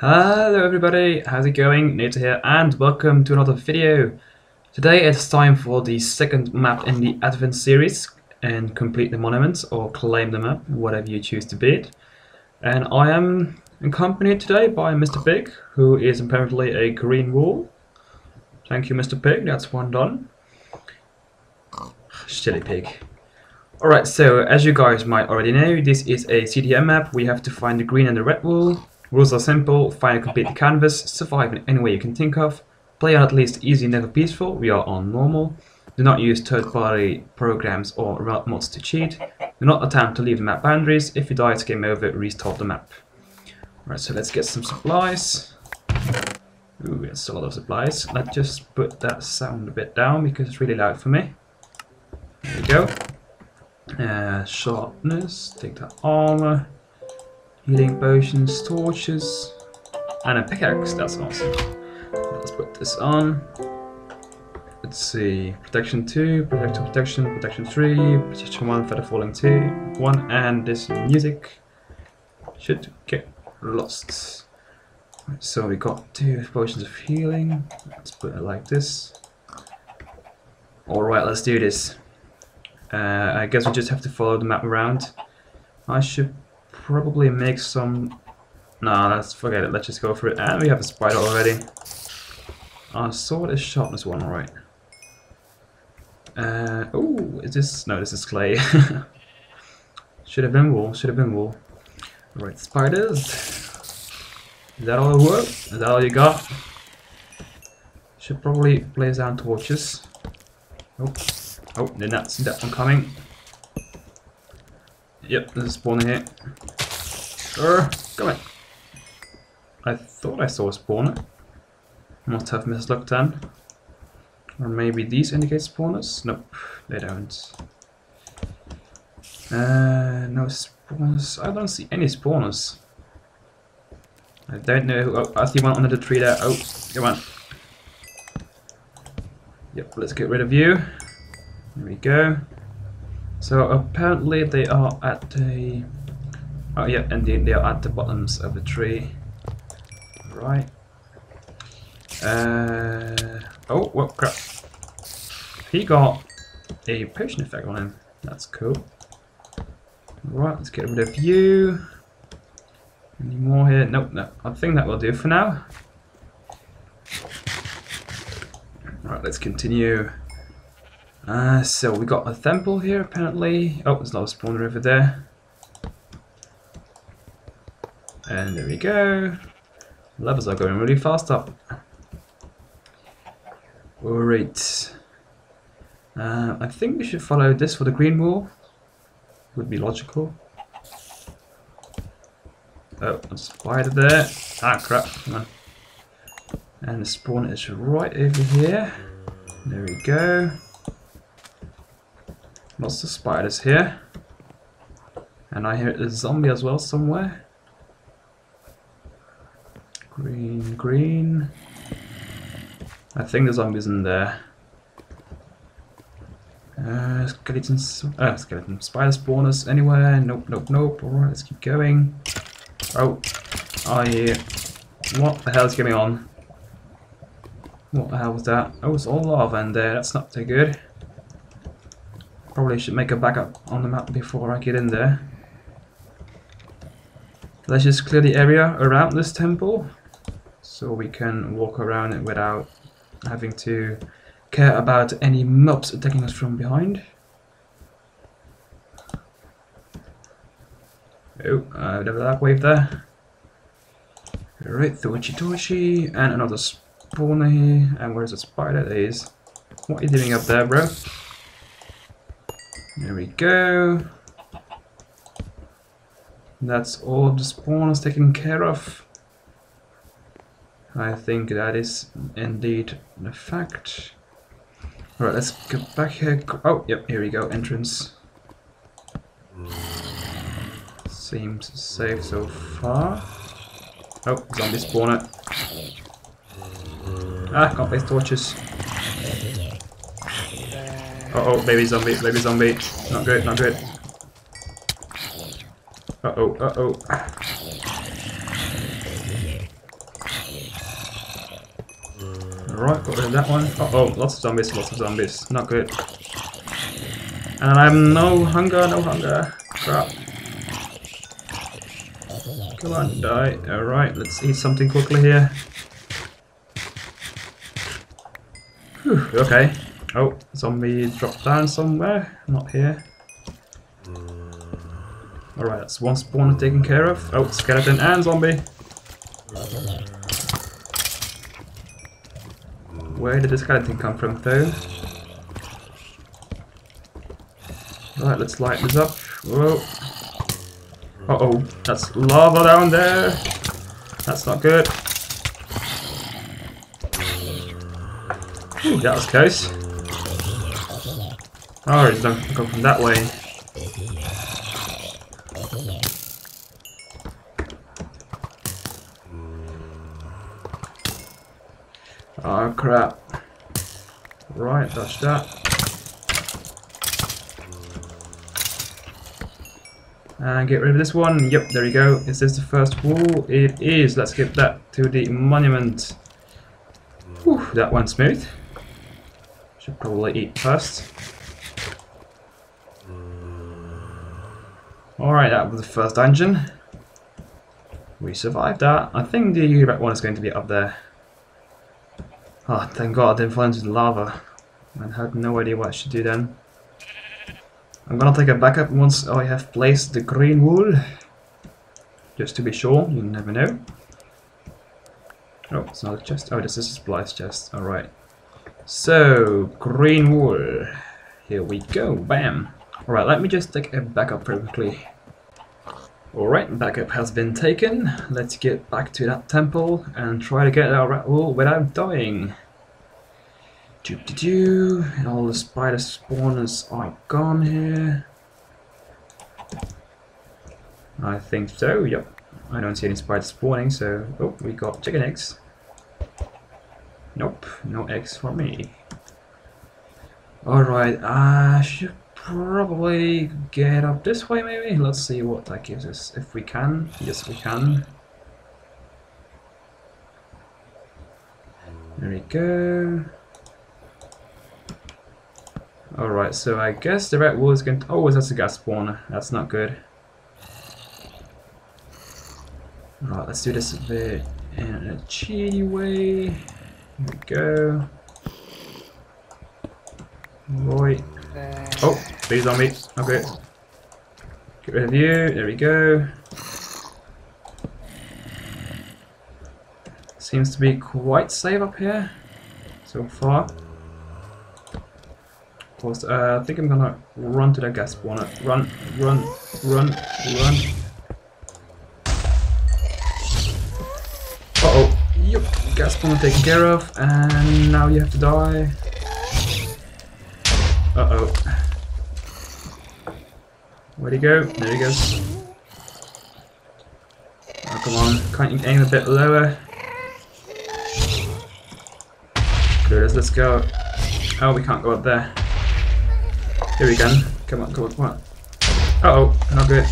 Hello everybody, how's it going? Nate here and welcome to another video. Today it's time for the second map in the Advent series and complete the monuments or claim the map, whatever you choose to be it. And I am accompanied today by Mr. Pig, who is apparently a green wall. Thank you Mr. Pig, that's one done. Silly pig. Alright, so as you guys might already know, this is a CDM map. We have to find the green and the red wool. Rules are simple, find and complete the canvas, survive in any way you can think of, play on at least easy, never peaceful, we are on normal, do not use third-party programs or mods to cheat, do not attempt to leave the map boundaries, if you die it's game over, restart the map. Alright, so let's get some supplies. Ooh, that's a lot of supplies. Let's just put that sound a bit down because it's really loud for me. There we go. Uh, sharpness, take that armor. Healing potions, torches, and a pickaxe. That's awesome. Let's put this on. Let's see. Protection 2, protection, protection, protection 3, protection 1, feather falling 2, 1, and this music should get lost. So we got two potions of healing. Let's put it like this. Alright, let's do this. Uh, I guess we just have to follow the map around. I should probably make some... Nah, let's forget it. Let's just go for it. And we have a spider already. Our sword is sharpness one, right? Uh, oh, is this... No, this is clay. should have been wool. Should have been wool. Right, spiders. Is that all it work? Is that all you got? Should probably blaze down torches. Oh, oh, did not see that one coming. Yep, there's a spawner here. Er, come on. I thought I saw a spawner. Must have mislooked then. Or maybe these indicate spawners? Nope, they don't. Uh, no spawners. I don't see any spawners. I don't know. Oh, I see one under the tree there. Oh, come on. Yep, let's get rid of you. There we go. So apparently they are at the... Oh yeah, indeed, they are at the bottoms of the tree. Right. Uh, oh, what crap. He got a potion effect on him. That's cool. Right, let's get rid of you. Any more here? Nope, no. I think that will do for now. Right, let's continue. Uh, so we got a temple here apparently. Oh, there's another spawner over there. And there we go. Levels are going really fast up. Alright. Uh, I think we should follow this for the green wall. Would be logical. Oh, a spider there. Ah, crap. On. And the spawn is right over here. There we go. Lots of spiders here. And I hear a zombie as well somewhere. Green, green. I think the zombie's in there. Uh, skeletons, uh, skeleton, spider spawners anywhere? Nope, nope, nope. Alright, let's keep going. Oh, I. What the hell is going on? What the hell was that? Oh, it's all lava in there. That's not too good. Probably should make a backup on the map before I get in there. Let's just clear the area around this temple so we can walk around it without having to care about any mobs attacking us from behind. Oh, uh, a dark wave there. Right, witchy torchy, and another spawner here. And where's the spider? There is. What are you doing up there, bro? There we go. That's all the spawners taken care of. I think that is indeed the fact. Alright, let's get back here. Oh, yep, here we go, entrance. Seems safe so far. Oh, zombie spawner. Ah, can't place torches. Uh oh, baby zombie, baby zombie. Not good, not good. Uh oh, uh oh. Alright, got rid of that one. Uh oh, lots of zombies, lots of zombies. Not good. And I'm no hunger, no hunger. Crap. Come on, die. Alright, let's eat something quickly here. Whew, okay. Oh, zombie dropped down somewhere. Not here. Alright, that's one spawner taken care of. Oh, skeleton and zombie. Where did the skeleton come from though? Alright, let's light this up. Whoa. Uh oh, that's lava down there. That's not good. Ooh, that was close. Oh, he's come from that way. Oh crap. Right, that's that. And get rid of this one. Yep, there you go. Is this the first wall? It is. Let's get that to the monument. Whew, that went smooth. Should probably eat first. Alright, that was the first dungeon. We survived that. I think the red one is going to be up there. Oh, thank god I didn't fall into the lava. I had no idea what I should do then. I'm gonna take a backup once I have placed the green wool. Just to be sure, you never know. Oh, it's not a chest. Oh, this is a supplies chest. Alright. So, green wool. Here we go. Bam. Alright, let me just take a backup very quickly. Alright, backup has been taken. Let's get back to that temple and try to get our rat wool without dying. Doo -doo -doo. All the spider spawners are gone here. I think so, yep. I don't see any spiders spawning, so... Oh, we got chicken eggs. Nope, no eggs for me. Alright, I should probably get up this way maybe? Let's see what that gives us. If we can. Yes, we can. There we go. Alright, so I guess the red wall is going to... Oh, that's a ghast spawner. That's not good. Alright, let's do this a bit in a cheaty way. Here we go. Right. Oh, please me. Okay. Get rid of you. There we go. Seems to be quite safe up here so far course, uh, I think I'm gonna run to the ghast spawner. Run, run, run, run. Uh oh. Yep, ghast spawner taken care of, and now you have to die. Uh oh. Where'd he go? There he goes. Oh, come on. Can't you aim a bit lower? Good, let's go. Oh, we can't go up there. Here we go. Come on, come on, come on. Uh oh, not good.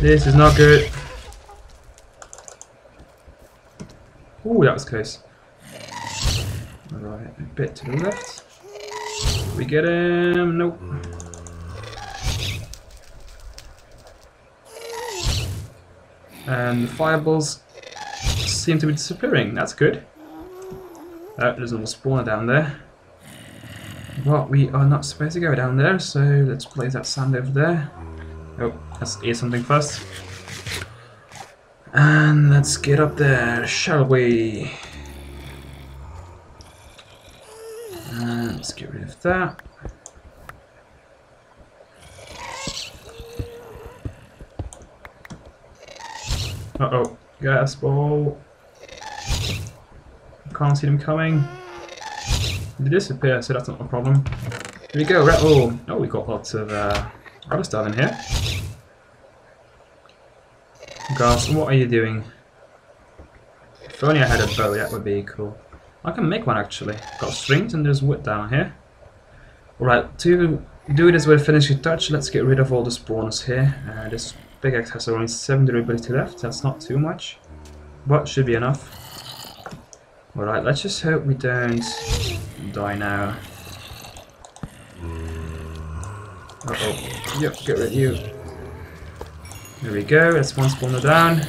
This is not good. Ooh, that was close. Alright, a bit to the left. We get him. Nope. And the fireballs seem to be disappearing. That's good. Oh, there's a little spawner down there. But we are not supposed to go down there, so let's place that sand over there. Oh, let's eat something first. And let's get up there, shall we? Let's get rid of that. Uh-oh, ghast ball. Can't see them coming. They disappear, so that's not a problem. Here we go, oh, oh we got lots of uh, other stuff in here. Ghast, what are you doing? If only I had a bow, that would be cool. I can make one actually. Got strings and there's wood down here. Alright, to do this with finishing touch, let's get rid of all the spawners here. Uh, this pickaxe has only 7 durability left, that's not too much. But should be enough. Alright, let's just hope we don't die now. Uh oh. Yep, get rid of you. There we go, that's one spawner down.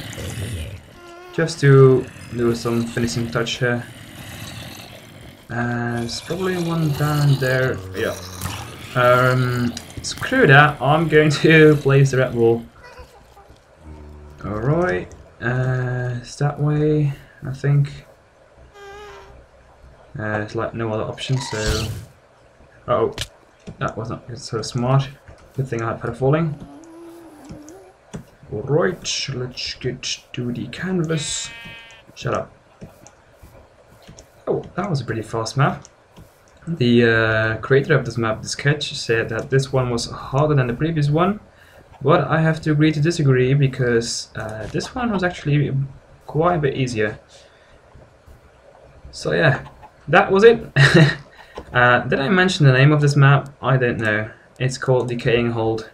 Just to do some finishing touch here. Uh, there's probably one down there. Yeah. Um, screw that, I'm going to place the red wall. Alright, uh, it's that way, I think. Uh, it's like no other option, so... Uh oh, that wasn't so smart. Good thing I had falling. Alright, let's get to the canvas. Shut up. Oh, that was a pretty fast map. The uh, creator of this map, the sketch, said that this one was harder than the previous one. But I have to agree to disagree because uh, this one was actually quite a bit easier. So yeah, that was it. uh, did I mention the name of this map? I don't know. It's called Decaying Hold.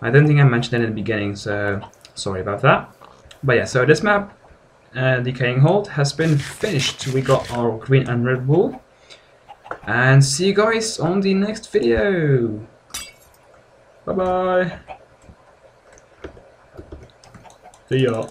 I don't think I mentioned it in the beginning, so sorry about that. But yeah, so this map, uh, Decaying Hold, has been finished. We got our green and red wool. And see you guys on the next video. Bye bye. See ya.